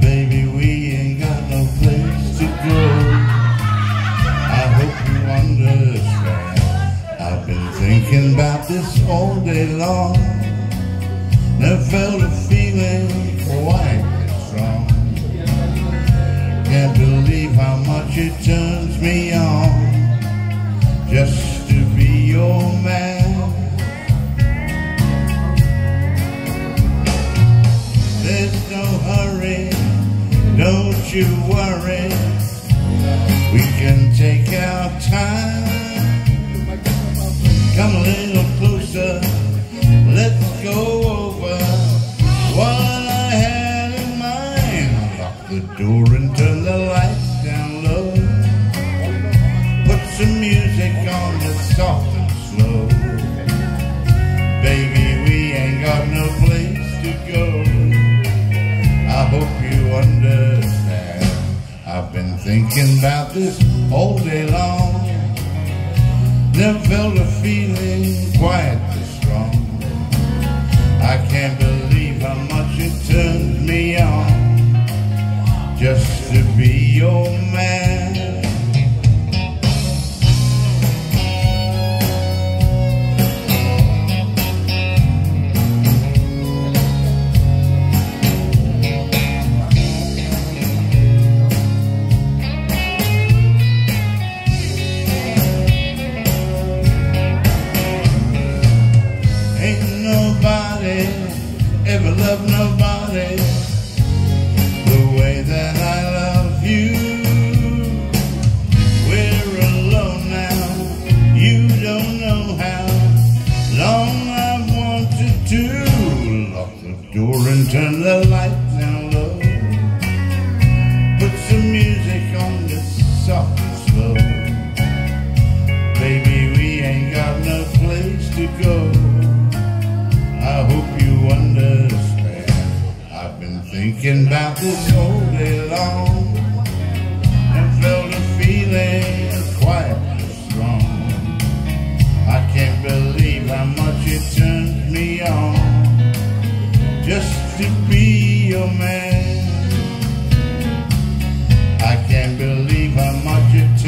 baby, we ain't got no place to go. I hope you understand. I've been thinking about this all day long. Never felt a feeling quite this strong. Can't believe how much it turns me on. Just you worry. We can take our time. Come a little closer, let's go over what I had in mind. Lock the door and turn the lights down low. Put some music on that's soft I've been thinking about this all day long. Never felt a feeling quite this strong. I can't believe how much it turns me on just to be your man. Ever loved nobody the way that I love you. We're alone now, you don't know how long I've wanted to. Lock the door and turn the light thinking about this all day long and felt a feeling quite strong. I can't believe how much it turns me on just to be your man. I can't believe how much it